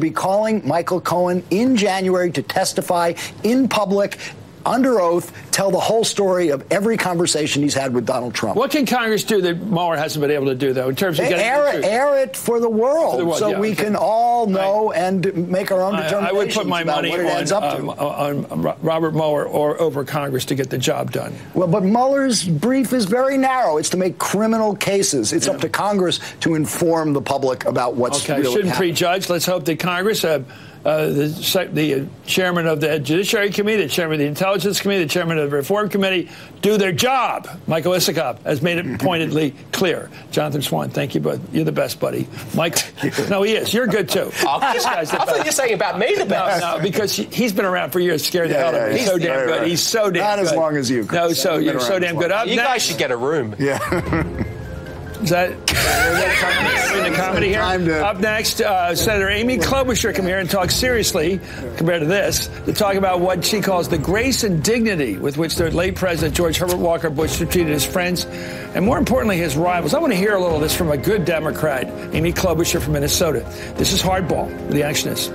be calling Michael Cohen in January to testify in public under oath, tell the whole story of every conversation he's had with Donald Trump. What can Congress do that Mueller hasn't been able to do, though, in terms of getting air, it, air it for the world, For the world, so yeah, we okay. can all know and make our own I, determinations I would put my money what it ends on, um, on Robert Mueller or over Congress to get the job done. Well, but Mueller's brief is very narrow. It's to make criminal cases. It's up to Congress to inform the public about what's Okay, really shouldn't happening. prejudge. Let's hope that Congress, uh, uh, the, the chairman of the Judiciary Committee, the chairman of the Intelligence Committee, the chairman of the Reform Committee, do their job. Michael Isikoff has made it pointedly clear. Jonathan Swan, thank you, but you're the best, buddy. Mike, no, he is. You're good too. This guy's the I thought you best. were saying about me the No, best. no, because he- he's been around for years, scared the hell out of me. He's so damn right, good. right. He's so damn Not good. as long as you, Chris. No, so you're so damn good. Up You next, guys should get a room. Yeah. Is that in the comedy here? To- Up next, uh, Senator Amy Klobuchar come here and talk seriously compared to this to talk about what she calls the grace and dignity with which the late President George Herbert Walker Bush treated his friends and, more importantly, his rivals. I want to hear a little of this from a good Democrat, Amy Klobuchar from Minnesota. This is Hardball the Actionists.